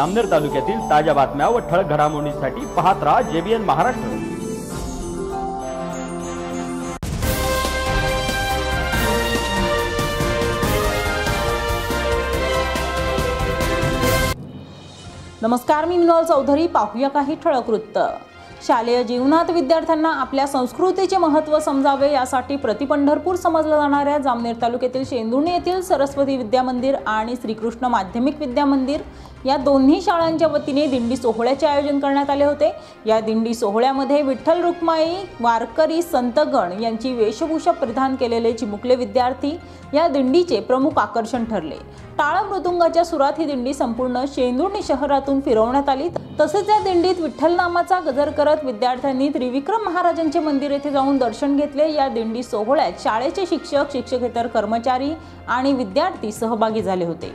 अमनेर तालुक्यातील ताज्या बातम्या व ठळक घडामोडींसाठी पाहत राहा जेबीएन महाराष्ट्र. नमस्कार मी मिनोल चौधरी. पाहूया काही ठळक वृत्त. शालेय जीवनात विद्यार्थ्यांना आपल्या संस्कृतीचे महत्त्व समजावे यासाठी प्रतिपंढरपूर समजल्या जाणाऱ्या जामनेर तालुक्यातील शेंदुर्णी येथील सरस्वती विद्या मंदिर आणि श्रीकृष्ण माध्यमिक विद्या मंदिर या दोन्ही शाळांच्या वतीने दिंडी सोहळ्याचे आयोजन करण्यात आले होते. या दिंडी सोहळ्यामध्ये विठ्ठल रुक्माई वारकरी संतगण यांची वेशभूषा परिधान केलेले चिमुकले विद्यार्थी या दिंडीचे प्रमुख आकर्षण ठरले. टाळ मृदुंगाच्या सुरात ही दिंडी संपूर्ण शेंदुर्णी शहरातून फिरवण्यात आली. तसेच या दिंडीत विठ्ठल नामाचा गजर करत विद्यार्थ्यांनी त्रिविक्रम महाराजांचे मंदिर येथे जाऊन दर्शन घेतले. या दिंडी सोहळ्यात शाळेचे शिक्षक शिक्षकेतर कर्मचारी आणि विद्यार्थी सहभागी झाले होते.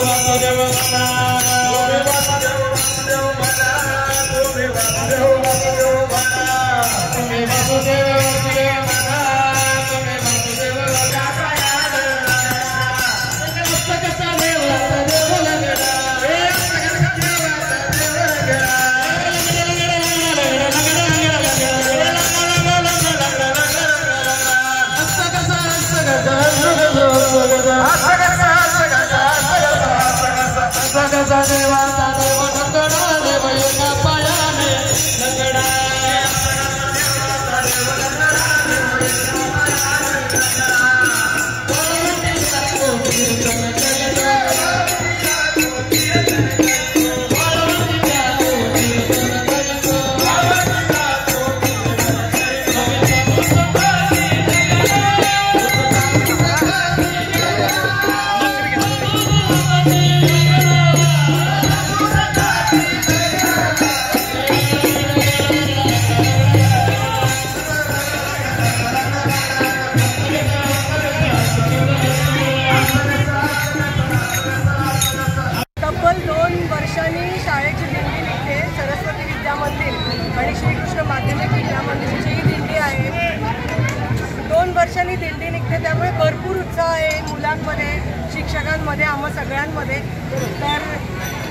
Dev Dev Dev Dev Shrikrishna जी दिंडी आहे दोन वर्षांनी दिंडी निघते त्यामुळे भरपूर उत्साह आहे मुलांमध्ये शिक्षकांमध्ये आम्हा सगळ्यांमध्ये. तर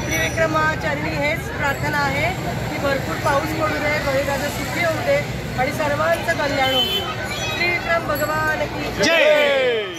त्रिविक्रमाचरणी हेच प्रार्थना आहे की भरपूर पाऊस पडू दे बळीराजा सुखी होऊ दे आणि सर्वांचं कल्याण होऊ दे. त्रिविक्रम भगवान की जय.